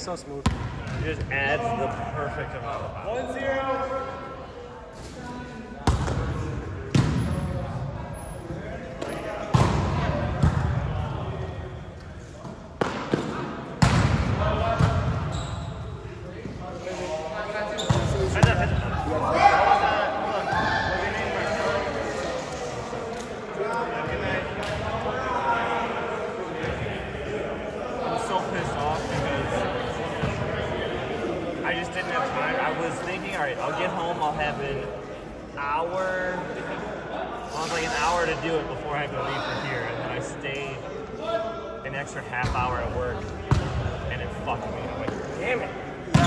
so smooth. It just adds the perfect amount. One zero.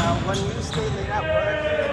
uh, when you stay late at work,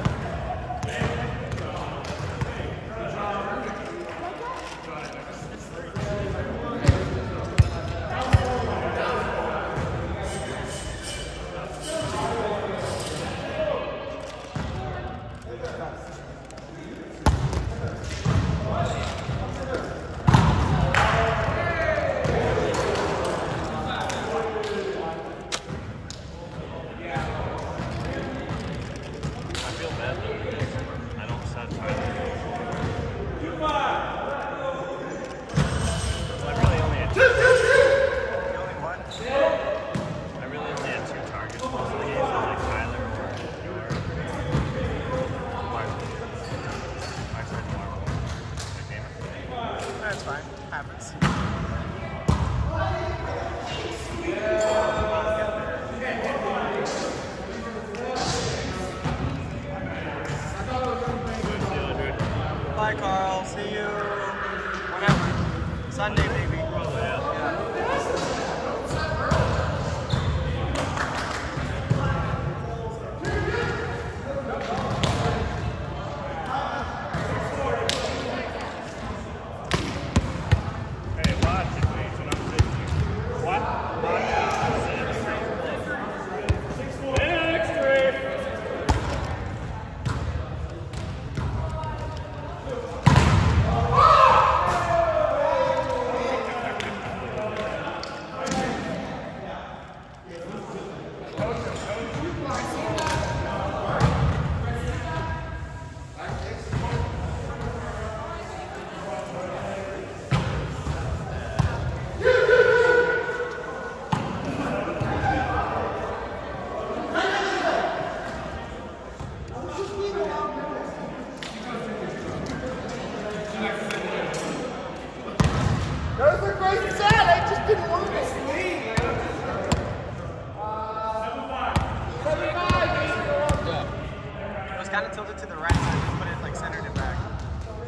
kind of tilted to the right, side, but put it like centered it back.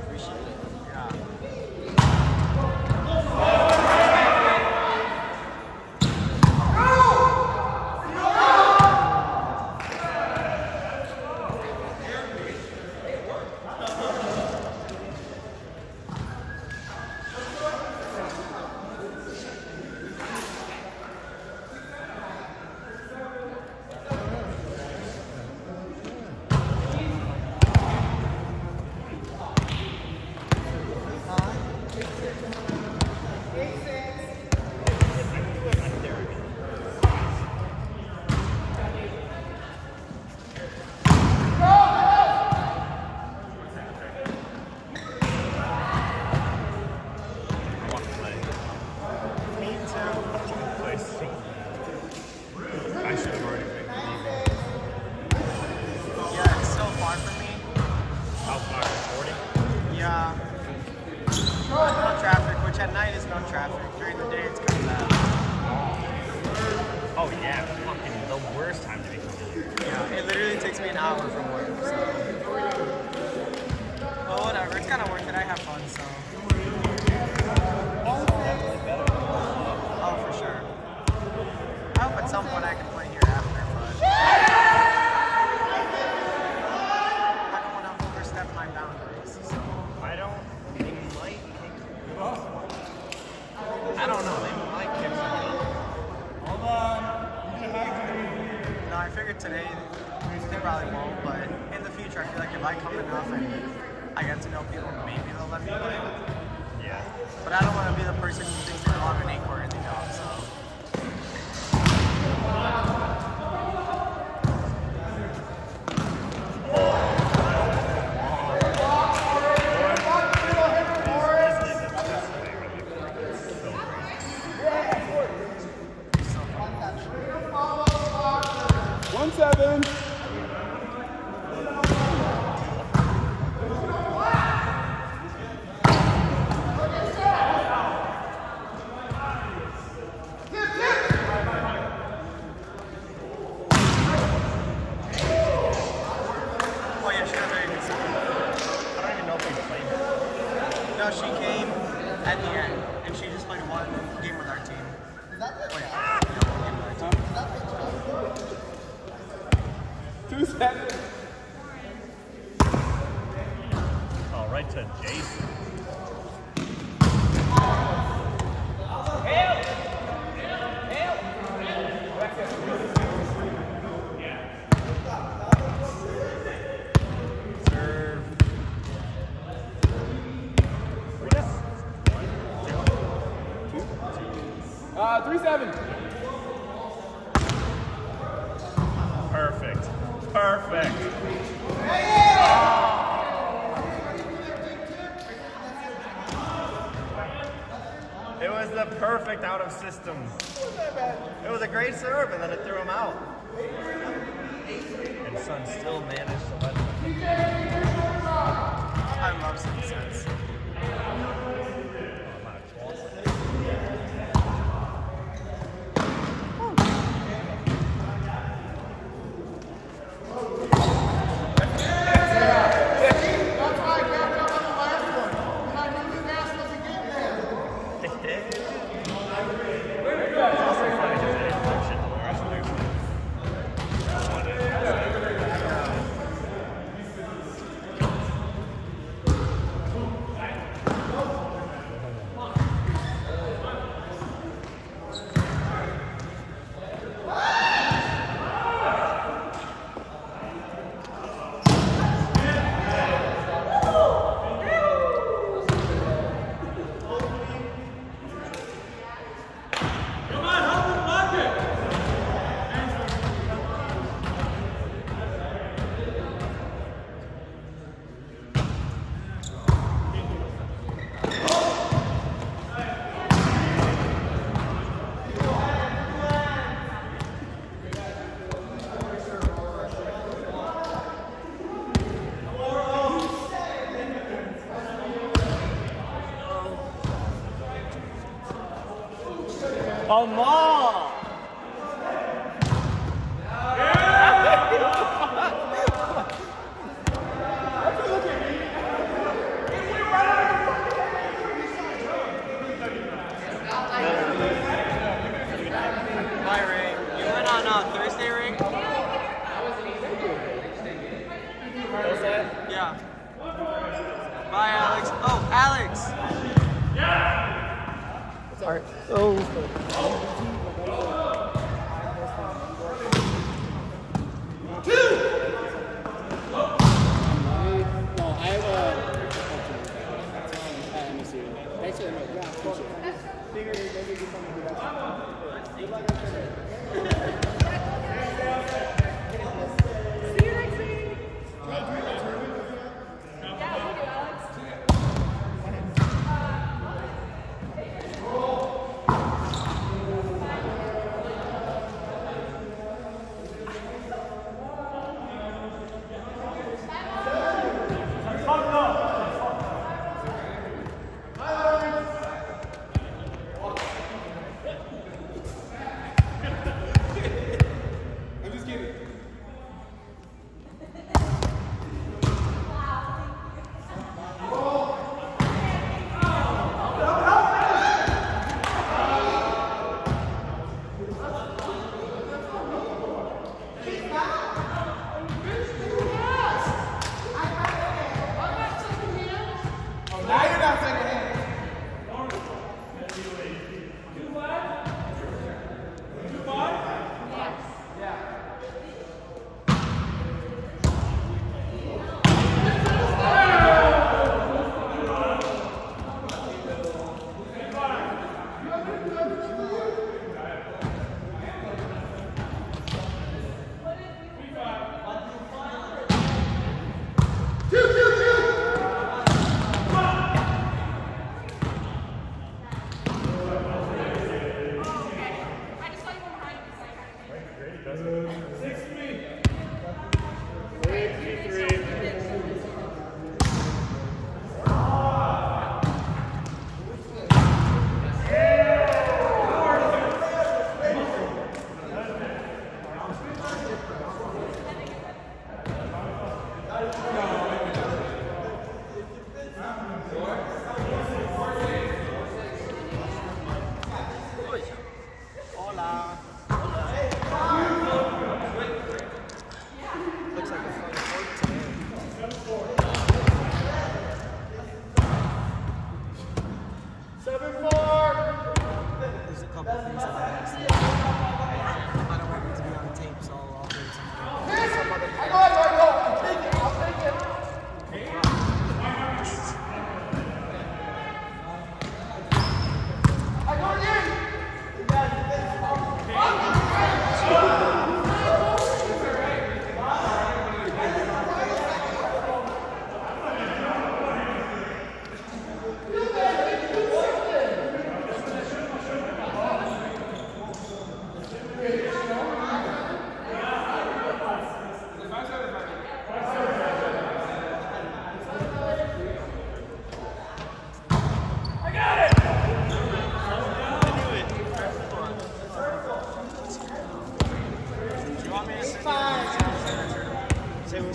Appreciate it. uh, no traffic, which at night is no traffic. During the day, it's kind of bad. Oh yeah, fucking the worst time to be coming. Yeah, it literally takes me an hour from work. So. But whatever, it's kind of worth it. I have fun, so. Oh, for sure. I hope at some point I can play here after, but. overstep my boundaries. So. I don't. They might kick. I don't know. They might kick somebody. No, I figured today they probably won't, but in the future, I feel like if I come enough and I get to know people, maybe they'll let me play. Yeah. But I don't want to be the person who thinks they have an ink or anything else, so. One seven. Oh yeah, she has very good service. I don't even know if we played. No, she came at the end, and she just played one game with our team. Wait, yeah, one game with our team. Two seven. Oh, right to Jason. Uh, three seven. Perfect. Perfect. It was the perfect out of system. It was a great serve, and then it threw him out. And Sun still managed to let him. I love sunsets. That's why I backed up on the last one. And I knew you asked us to get there. It's also funny because it is bullshit the resolution. Amal! Спасибо. Six minutes.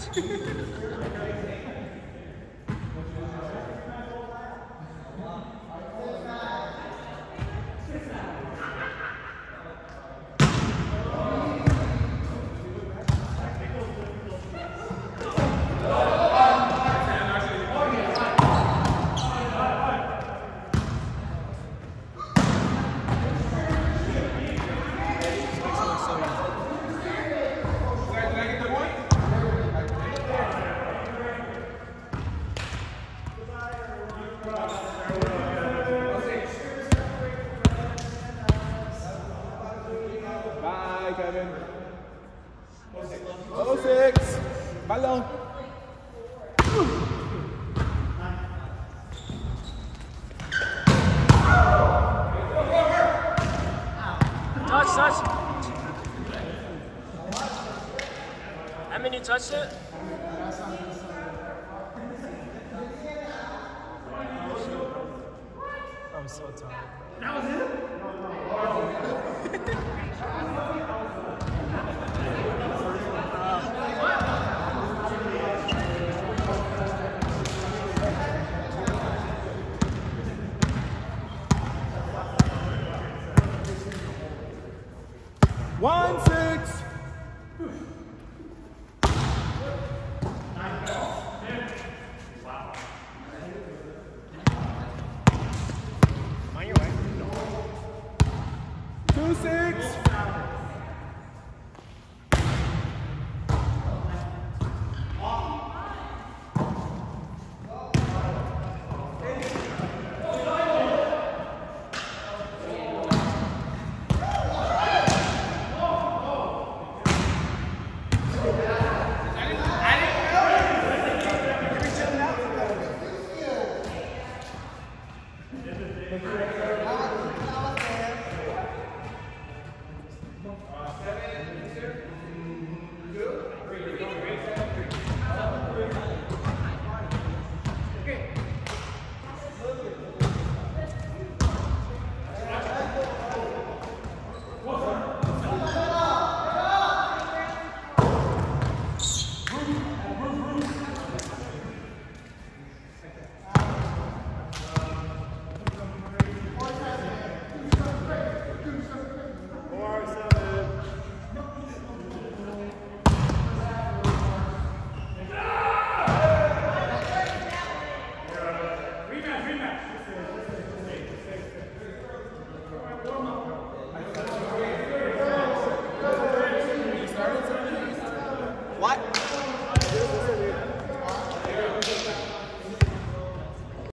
すごいな。